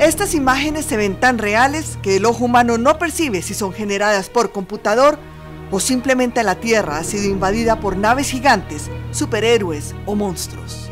Estas imágenes se ven tan reales que el ojo humano no percibe si son generadas por computador o simplemente la Tierra ha sido invadida por naves gigantes, superhéroes o monstruos.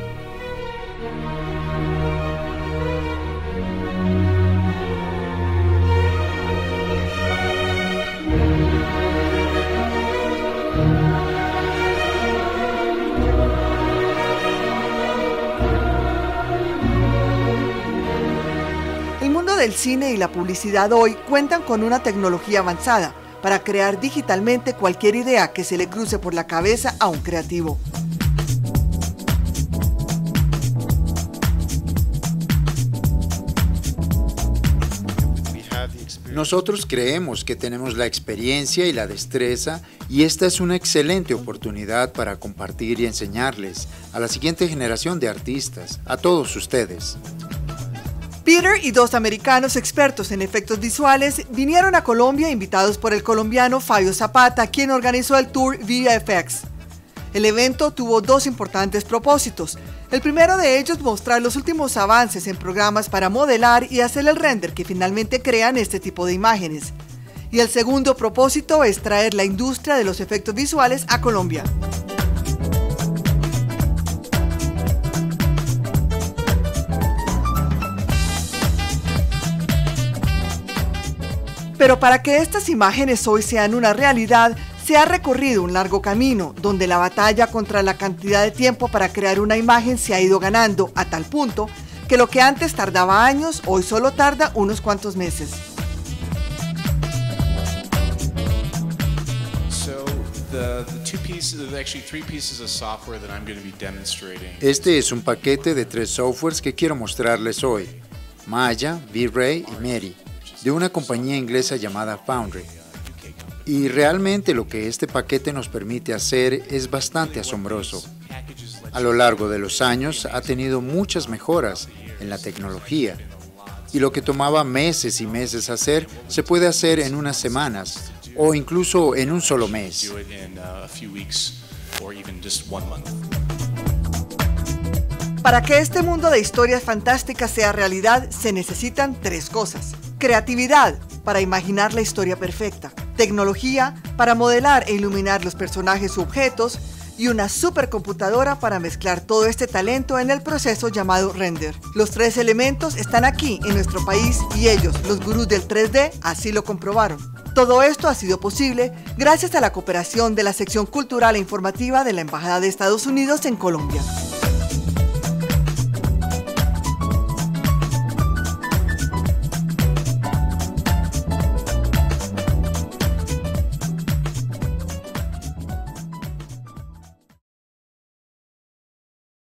Del cine y la publicidad hoy cuentan con una tecnología avanzada para crear digitalmente cualquier idea que se le cruce por la cabeza a un creativo. Nosotros creemos que tenemos la experiencia y la destreza y esta es una excelente oportunidad para compartir y enseñarles a la siguiente generación de artistas, a todos ustedes. Peter y dos americanos expertos en efectos visuales vinieron a Colombia invitados por el colombiano Fabio Zapata, quien organizó el tour VFX. El evento tuvo dos importantes propósitos. El primero de ellos mostrar los últimos avances en programas para modelar y hacer el render que finalmente crean este tipo de imágenes. Y el segundo propósito es traer la industria de los efectos visuales a Colombia. Pero para que estas imágenes hoy sean una realidad, se ha recorrido un largo camino, donde la batalla contra la cantidad de tiempo para crear una imagen se ha ido ganando a tal punto que lo que antes tardaba años, hoy solo tarda unos cuantos meses. Este es un paquete de tres softwares que quiero mostrarles hoy. Maya, V-Ray y Mary de una compañía inglesa llamada Foundry. Y realmente lo que este paquete nos permite hacer es bastante asombroso. A lo largo de los años ha tenido muchas mejoras en la tecnología y lo que tomaba meses y meses hacer se puede hacer en unas semanas o incluso en un solo mes. Para que este mundo de historias fantásticas sea realidad se necesitan tres cosas. Creatividad para imaginar la historia perfecta. Tecnología para modelar e iluminar los personajes u objetos. Y una supercomputadora para mezclar todo este talento en el proceso llamado render. Los tres elementos están aquí en nuestro país y ellos, los gurús del 3D, así lo comprobaron. Todo esto ha sido posible gracias a la cooperación de la sección cultural e informativa de la Embajada de Estados Unidos en Colombia.